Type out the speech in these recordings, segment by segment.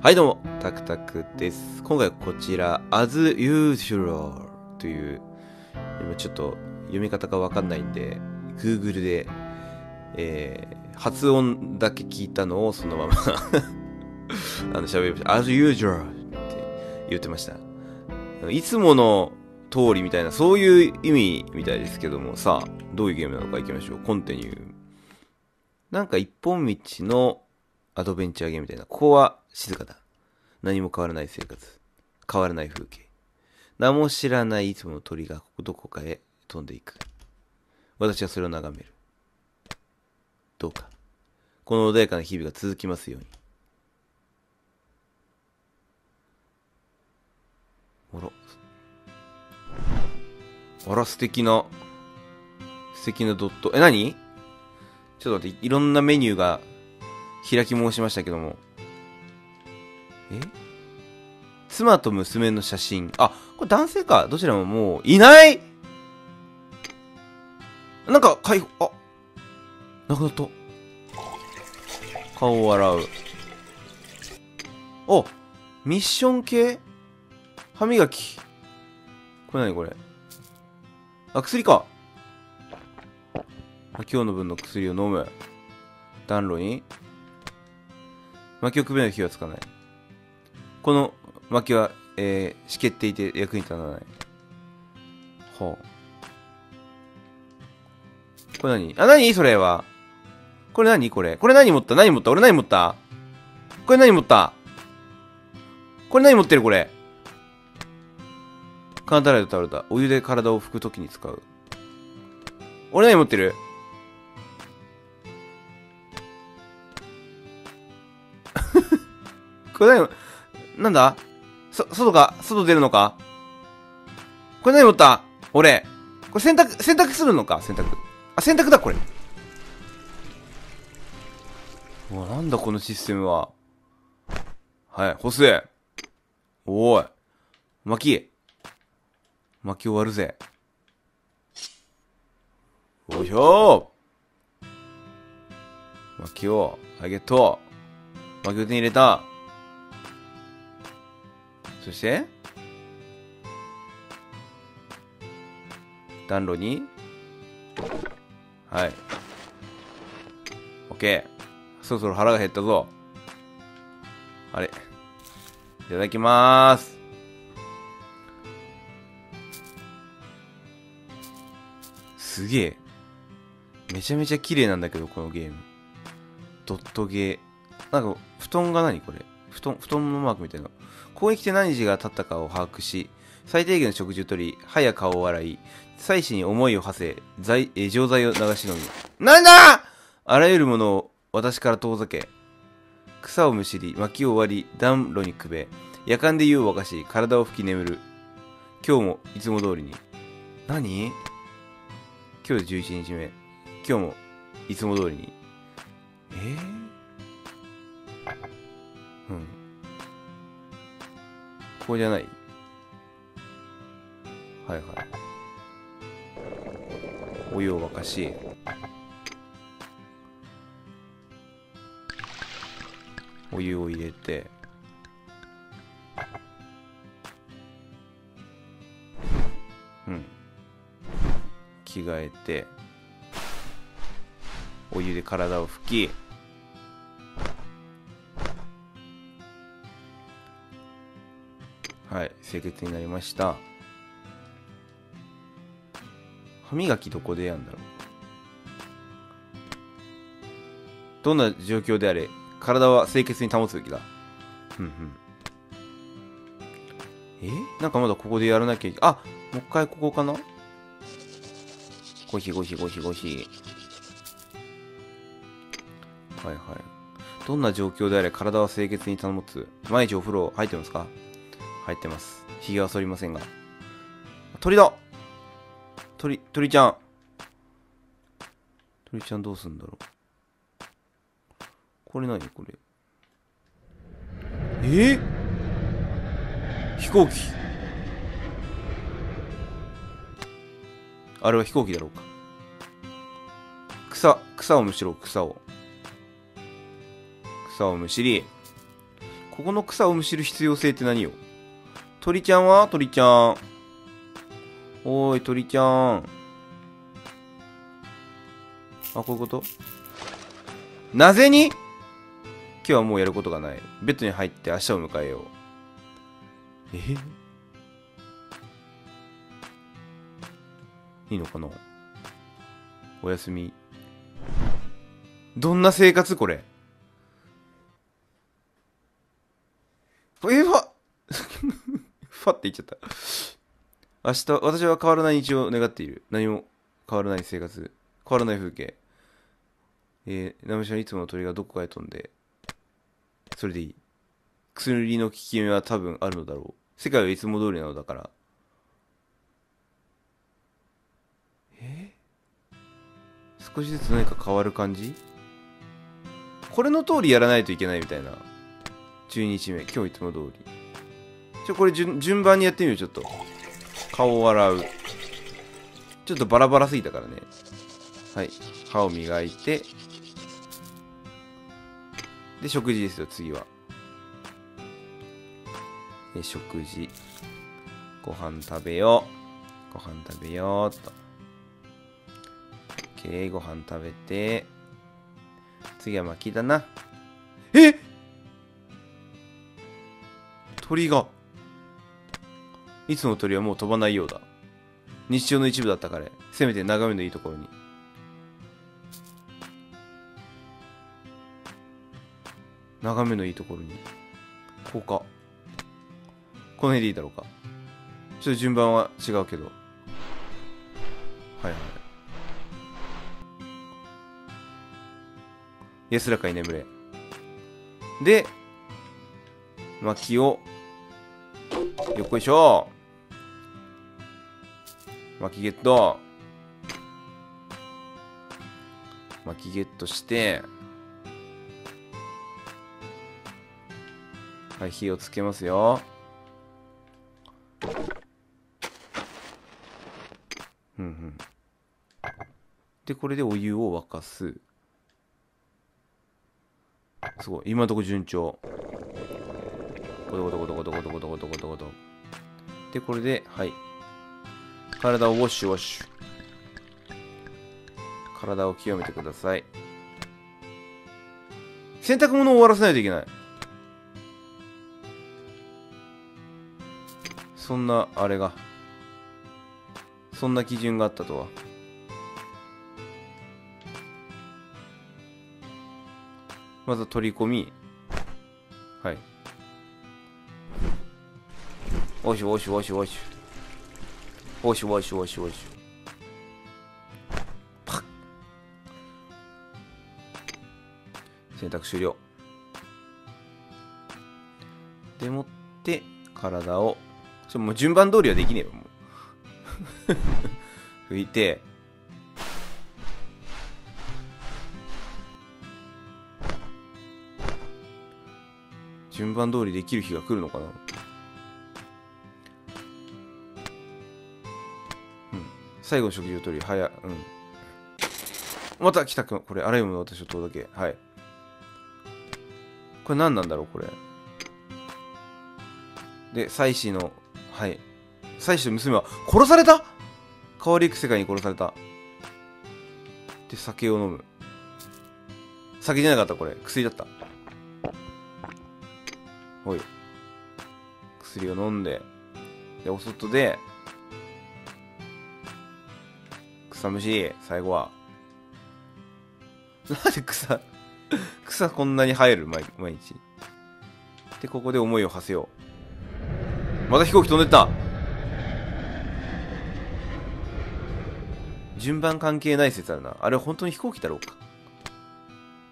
はいどうも、タクタクです。今回こちら、as usual という、今ちょっと読み方がわかんないんで、Google で、えー、発音だけ聞いたのをそのまま あの、喋りました。as usual って言ってました。いつもの通りみたいな、そういう意味みたいですけども、さあ、どういうゲームなのか行きましょう。コンティニュー。なんか一本道のアドベンチャーゲームみたいな。ここは静かだ。何も変わらない生活。変わらない風景。名も知らないいつもの鳥がどこかへ飛んでいく。私はそれを眺める。どうか。この穏やかな日々が続きますように。あら。あら、素敵な、素敵なドット。え、何？ちょっと待って、いろんなメニューが開き申しましたけども。え？妻と娘の写真。あ、これ男性か。どちらももう、いないなんか、解放、あ、なくなった。顔を洗う。おミッション系？歯磨き。これ何？これあ、薬か。今日の分の薬を飲む。暖炉に薪をくべない火はつかない。この薪は、えー、しけっていて役に立たない。はあ。これ何？あ、何？それは。これ何？これ。これ何持った？何持った？俺何持った？これ何持った？これ何持ってる？これ。カンタライト倒れた。お湯で体を拭くときに使う。俺何持ってる？これ何なんだ？そ、外か外出るのか？これ何持った？俺。これ洗濯、洗濯するのか？洗濯。あ、洗濯だ、これ。うわ、なんだこのシステムは。はい、干す。おい。薪。薪を割るぜ。よいしょ薪を、あげとう。薪を手に入れた。そして、暖炉に、はい。オッケー。そろそろ腹が減ったぞ。あれ。いただきまーす。すげえ。めちゃめちゃ綺麗なんだけど、このゲーム。ドットゲー。なんか、布団が何これ？布団、布団のマークみたいな。攻撃で何時が経ったかを把握し、最低限の食事をとり、歯や顔を洗い、妻子に思いを馳せ、剤、え錠剤を流し飲み。なんだあらゆるものを私から遠ざけ、草をむしり、薪を割り、暖炉にくべ、夜間で湯を沸かし、体を拭き眠る。今日もいつも通りに。何?今日で11日目。今日もいつも通りに。えー、うん。ここじゃない？はいはい。お湯を沸かし、お湯を入れて、うん。着替えて、お湯で体を拭き、清潔になりました。歯磨きどこでやんだろうどんな状況であれ、体は清潔に保つべきだ。うんうん。え？なんかまだここでやらなきゃあもう一回ここかな？ゴヒゴヒゴヒゴヒ。はいはい。どんな状況であれ体は清潔に保つ？毎日お風呂入ってますか？入ってます。髭は剃りませんが。鳥だ鳥、鳥ちゃん。鳥ちゃんどうすんだろう。これ何？これ。え？飛行機。あれは飛行機だろうか。草、草をむしろ、草を。草をむしり、ここの草をむしる必要性って何よ？鳥ちゃんは鳥ちゃん。おーい、鳥ちゃん。あ、こういうこと？なぜに？今日はもうやることがない。ベッドに入って明日を迎えよう。え？いいのかな？おやすみ。どんな生活これ？ファって言っちゃった。明日、私は変わらない日を願っている。何も変わらない生活。変わらない風景。えー、ナムシはいつもの鳥がどこかへ飛んで、それでいい。薬の効き目は多分あるのだろう。世界はいつも通りなのだから。え？ー、少しずつ何か変わる感じ？これの通りやらないといけないみたいな。12日目。今日いつも通り。ちょ、これ順順番にやってみよう、ちょっと。顔を洗う。ちょっとバラバラすぎたからね。はい。歯を磨いて。で、食事ですよ、次は。で、食事。ご飯食べよう。ご飯食べようっと。OK、ご飯食べて。次は薪だな。え鳥が。いつの鳥はもう飛ばないようだ。日常の一部だったから、せめて眺めのいいところに。眺めのいいところに。こうか。この辺でいいだろうか。ちょっと順番は違うけど。はいはい。安らかに眠れ。で、薪を、よっこいしょ巻きゲット巻きゲットしてはい火をつけますよ。うんうん。でこれでお湯を沸かす。すごい。今のとこ順調。ゴトゴトゴトゴトゴトゴトゴトゴトゴト。でこれではい。体をウォッシュウォッシュ。体を清めてください。洗濯物を終わらせないといけない。そんな、あれが。そんな基準があったとは。まず取り込み。はい。おしおしおしおし。おしおしおしおしパッ洗濯終了。でもって体をちょもう順番通りはできねえよもう。拭いて。順番通りできる日が来るのかな？最後の食事をとり、早、うん。また来たくんこれ、あらゆるの私を問うだけ。はい。これ何なんだろう、これ。で、妻子の、はい。妻子と娘は殺された？変わりゆく世界に殺された。で、酒を飲む。酒じゃなかった、これ。薬だった。ほい。薬を飲んで、で、お外で、草むし、最後は。なんで草、草こんなに生える毎毎日。で、ここで思いを馳せよう。また飛行機飛んでった順番関係ない説あるな。あれは本当に飛行機だろうか。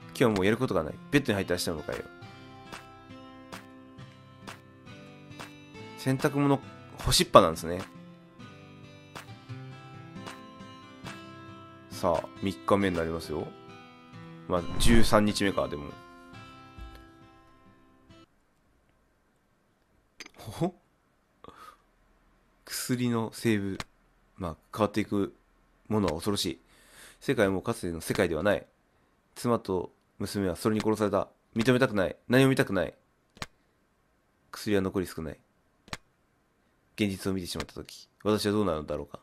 今日はもうやることがない。ベッドに入って明日の迎えよ。洗濯物干しっぱなんですね。さあ、3日目になりますよ。まあ、13日目か、でも。ほほ？薬の成分、まあ、変わっていくものは恐ろしい。世界もかつての世界ではない。妻と娘はそれに殺された。認めたくない。何も見たくない。薬は残り少ない現実を見てしまった時私はどうなるのだろうか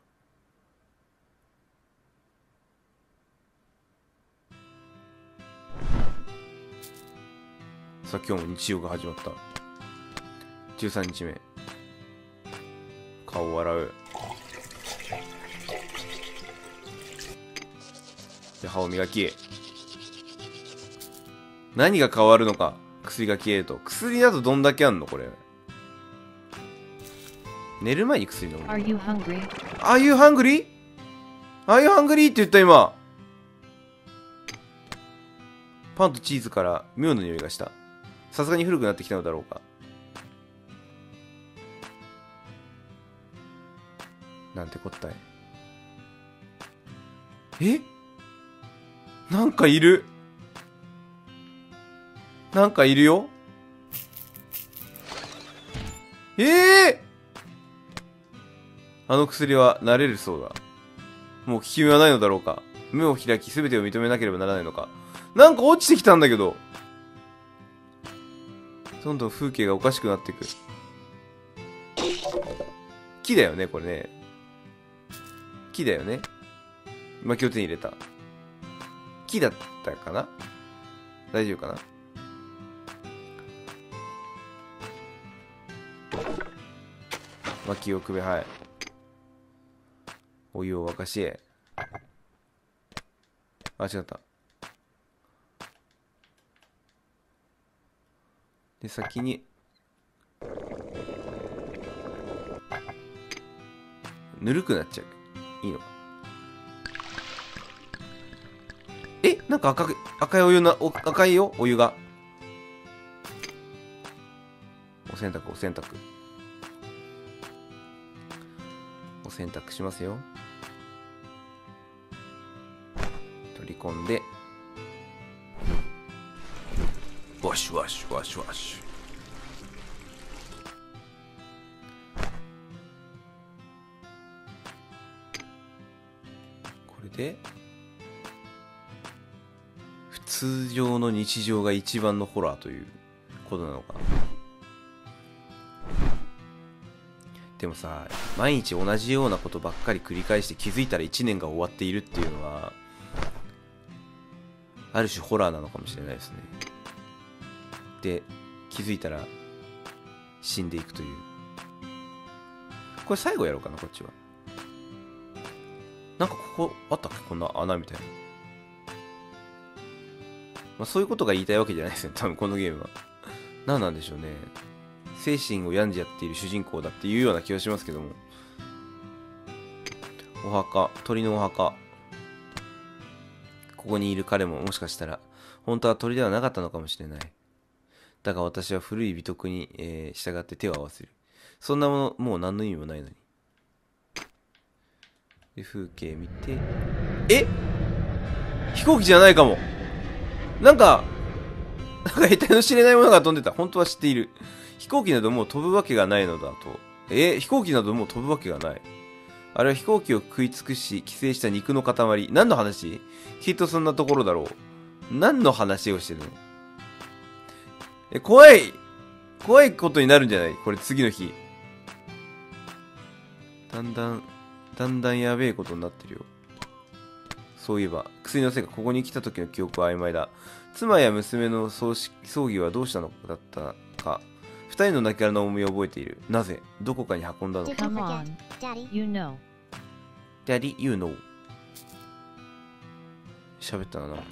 さあ今日も日曜が始まった。13日目。顔を洗う。で歯を磨き。何が変わるのか。薬が消えると。薬だとどんだけあんの？これ。寝る前に薬飲む Are you hungry? Are you hungry? Are you hungry? って言った今。パンとチーズから妙な匂いがしたさすがに古くなってきたのだろうかなんてこったいえ？なんかいるなんかいるよええあの薬は慣れるそうだ。もう効き目はないのだろうか。目を開き全てを認めなければならないのか。なんか落ちてきたんだけど。どんどん風景がおかしくなっていく。木だよね、これね。木だよね。今今日手に入れた。木だったかな？大丈夫かな？薪をくべはいお湯を沸かしあ違ったで先に。ぬるくなっちゃう。いいのか。えなんか赤く赤いお湯なお赤いよお湯が。お洗濯お洗濯。お洗濯しますよ。取り込んで。ワシュワシュワシュワシュこれで普通常の日常が一番のホラーということなのかな。でもさ毎日同じようなことばっかり繰り返して気づいたら1年が終わっているっていうのはある種ホラーなのかもしれないですね。で気づいたら死んでいくという。これ最後やろうかなこっちは。なんかここあったっけ？こんな穴みたいな。まあそういうことが言いたいわけじゃないですね多分このゲームは。何なんでしょうね。精神を病んじゃっている主人公だっていうような気がしますけども。お墓鳥のお墓。ここにいる彼ももしかしたら本当は鳥ではなかったのかもしれない。だが私は古い美徳に、えー、従って手を合わせる。そんなものもう何の意味もないのに。で風景見て。え？飛行機じゃないかも。なんかなんか得体の知れないものが飛んでた。本当は知っている。飛行機などもう飛ぶわけがないのだと。え、飛行機などもう飛ぶわけがない。あれは飛行機を食い尽くし、寄生した肉の塊。何の話？きっとそんなところだろう。何の話をしてるの？え、怖い怖いことになるんじゃない？これ次の日。だんだん、だんだんやべえことになってるよ。そういえば、薬のせいかここに来た時の記憶は曖昧だ。妻や娘の葬葬儀はどうしたの？だったか。二人の亡きの重みを覚えている。なぜ？どこかに運んだの？か。Come on. Daddy? You know. Daddy, you know. 喋ったな、なんか。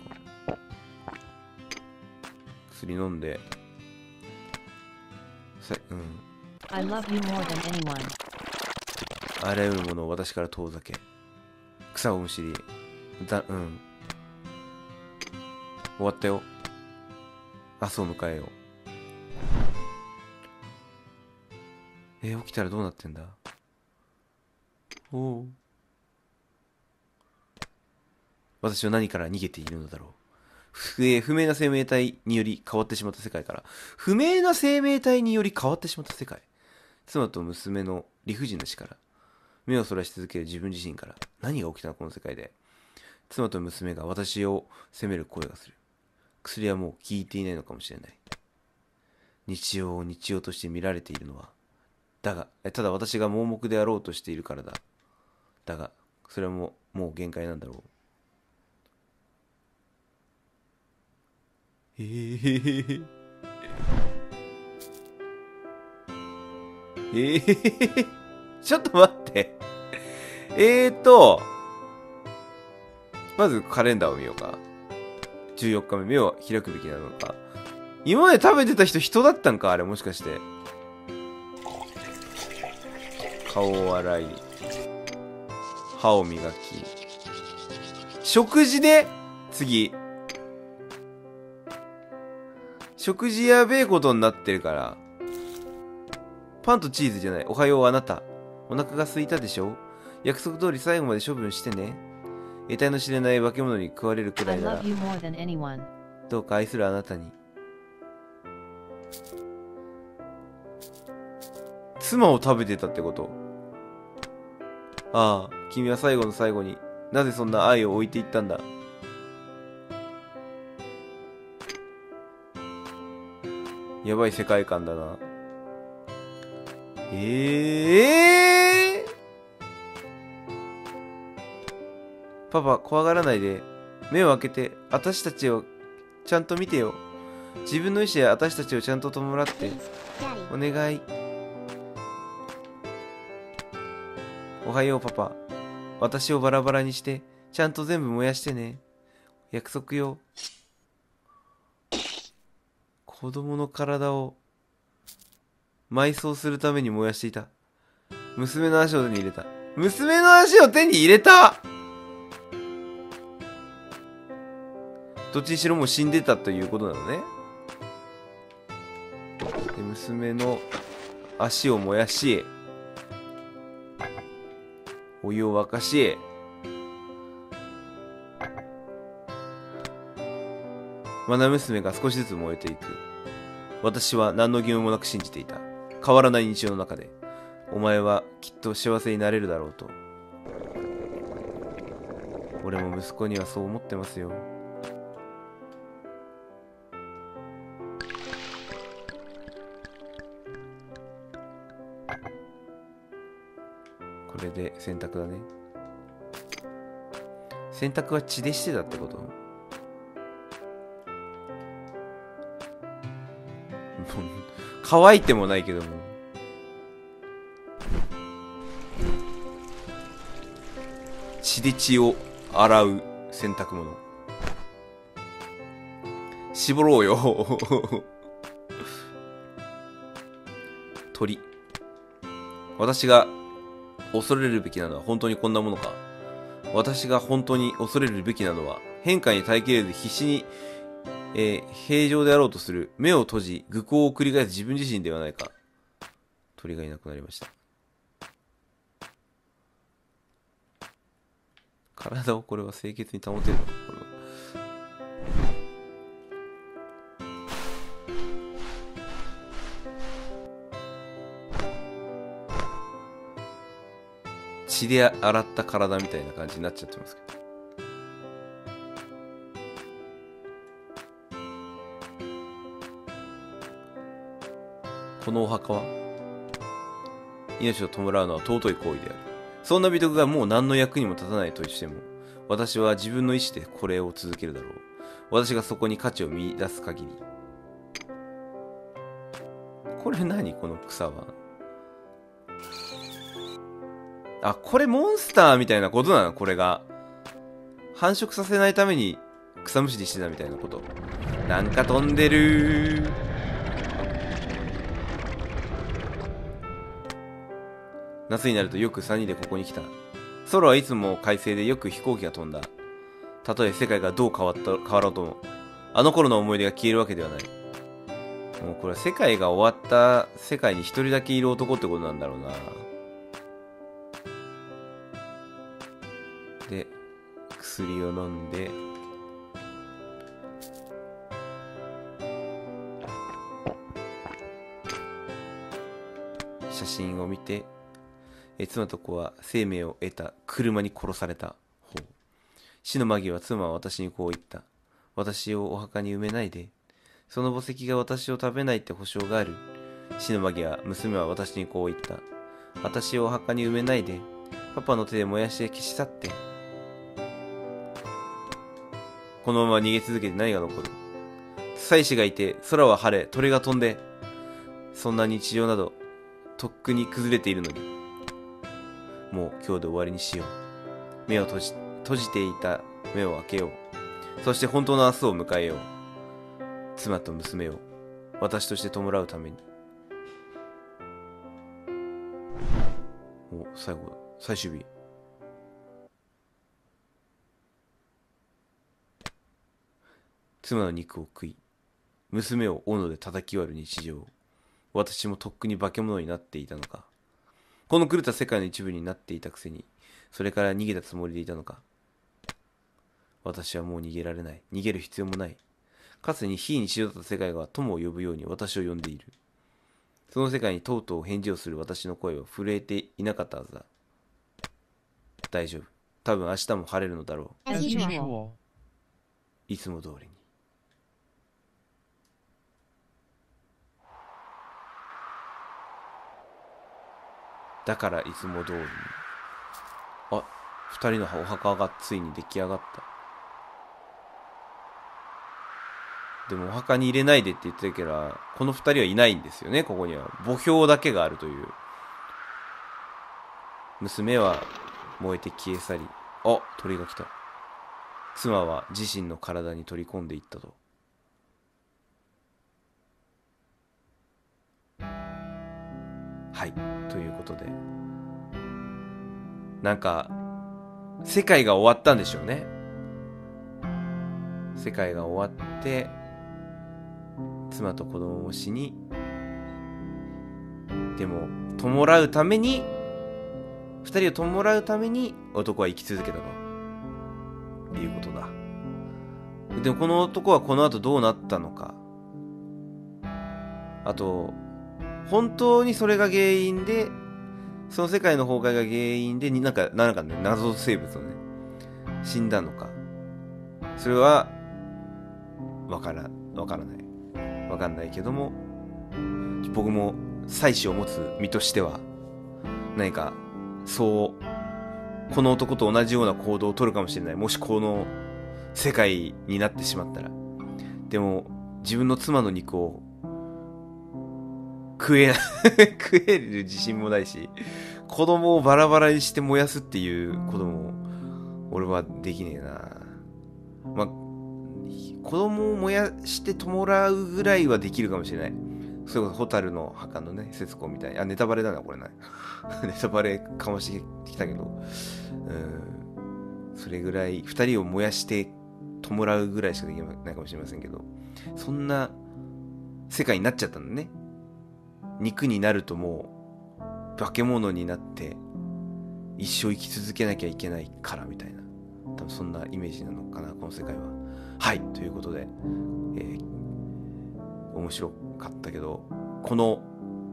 薬飲んで。さうん。I love you more than anyone. あらゆるものを私から遠ざけ。草をむしり。だ、うん。終わったよ。明日を迎えよう。えー起きたらどうなってんだ？おお。私は何から逃げているのだろう。不明な生命体により変わってしまった世界から。不明な生命体により変わってしまった世界。妻と娘の理不尽な死から。目をそらし続ける自分自身から。何が起きたのこの世界で？妻と娘が私を責める声がする。薬はもう効いていないのかもしれない。日常を日常として見られているのはだがただ私が盲目であろうとしているからだだがそれももう限界なんだろうえー、えー、ちょっと待って。えーとまずカレンダーを見ようか。14日目目を開くべきなのか。今まで食べてた人人だったんかあれもしかして。顔を洗い歯を磨き。食事で次。食事やべえことになってるからパンとチーズじゃない。おはようあなた。お腹が空いたでしょ？約束通り最後まで処分してね。得体の知れない化け物に食われるくらいなら.どうか愛するあなたに。妻を食べてたってこと？ああ君は最後の最後になぜそんな愛を置いていったんだ？やばい世界観だな。ええー、パパ怖がらないで。目を開けて私たちをちゃんと見てよ。自分の意思で私たちをちゃんと弔ってお願い。おはようパパ。私をバラバラにしてちゃんと全部燃やしてね。約束よ。子供の体を埋葬するために燃やしていた。娘の足を手に入れた。娘の足を手に入れた！どっちにしろもう死んでたということなのね。で娘の足を燃やしお湯を沸かし愛娘が少しずつ燃えていく。私は何の疑問もなく信じていた。変わらない日常の中でお前はきっと幸せになれるだろうと。俺も息子にはそう思ってますよ。これで洗濯だね。洗濯は血でしてたってこと？乾いてもないけども。血で血を洗う洗濯物。絞ろうよ。鳥。私が恐れるべきなのは本当にこんなものか。私が本当に恐れるべきなのは変化に耐えきれず必死に、えー平常であろうとする目を閉じ愚行を繰り返す自分自身ではないか。鳥がいなくなりました。体をこれは清潔に保てるのか？これは。血で洗った体みたいな感じになっちゃってますけど。このお墓は？命を弔うのは尊い行為である。そんな美徳がもう何の役にも立たないとしても私は自分の意志でこれを続けるだろう。私がそこに価値を見出す限り。これ何？この草は。あ、これモンスターみたいなことなの？これが。繁殖させないために草むしりしてたみたいなこと。なんか飛んでる夏になるとよく3人でここに来た。空はいつも快晴でよく飛行機が飛んだ。たとえ世界がどう変わった、変わろうとも、あの頃の思い出が消えるわけではない。もうこれは世界が終わった世界に一人だけいる男ってことなんだろうな。で薬を飲んで写真を見てえ妻と子は生命を得た車に殺されたほう死の間際妻は私にこう言った私をお墓に埋めないでその墓石が私を食べないって保証がある。死の間際、娘は私にこう言った。私をお墓に埋めないで、パパの手で燃やして消し去って。このまま逃げ続けて何が残る妻子がいて、空は晴れ、鳥が飛んで、そんな日常など、とっくに崩れているのに。もう今日で終わりにしよう。目を閉じ、閉じていた目を開けよう。そして本当の明日を迎えよう。妻と娘を私として弔うために。お、最後。最終日。妻の肉を食い、娘を斧で叩き割る日常。私もとっくに化け物になっていたのか。この狂った世界の一部になっていたくせに、それから逃げたつもりでいたのか。私はもう逃げられない。逃げる必要もない。かつてに非日常だった世界が友を呼ぶように私を呼んでいる。その世界にとうとう返事をする私の声は震えていなかったはずだ。大丈夫。多分明日も晴れるのだろ.う。いつも通りに。だからいつも通りに。あ、二人のお墓がついに出来上がった。でもお墓に入れないでって言ってたけど、この二人はいないんですよね、ここには。墓標だけがあるという。娘は燃えて消え去り、あ、鳥が来た。妻は自身の体に取り込んでいったと。はい、ということで。なんか、世界が終わったんでしょうね。世界が終わって、妻と子供も死に、でも、弔うために、二人を弔うために男は生き続けたと。いうことだ。でもこの男はこの後どうなったのか。あと、本当にそれが原因で、その世界の崩壊が原因で、になんか、なんかね、謎生物をね、死んだのか。それは、わから、わからない。わかんないけども、僕も妻子を持つ身としては、何か、そう、この男と同じような行動を取るかもしれない。もしこの世界になってしまったら。でも、自分の妻の肉を食え、食える自信もないし、子供をバラバラにして燃やすっていうことも、俺はできねえな。まあ、子供を燃やして弔うぐらいはできるかもしれない。それこそ、ホタルの墓のね、節子みたいあ、ネタバレだな、これな。ネタバレかもしてきたけど、うん、それぐらい、二人を燃やして弔うぐらいしかできないかもしれませんけど、そんな世界になっちゃったんだね。肉になるともう、化け物になって、一生生き続けなきゃいけないからみたいな。多分そんなイメージなのかな、この世界は。はい、ということで、えー面白かったけど、この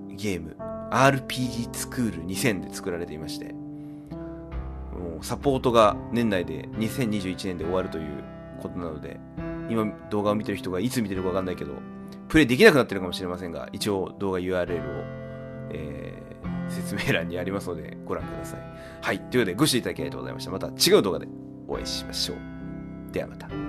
ゲーム、RPG スクール2000で作られていまして、もうサポートが年内で2021年で終わるということなので、今動画を見てる人がいつ見てるかわかんないけど、プレイできなくなってるかもしれませんが、一応動画 URL を、えー説明欄にありますのでご覧ください。はい。ということでご視聴いただきありがとうございました。また違う動画でお会いしましょう。ではまた。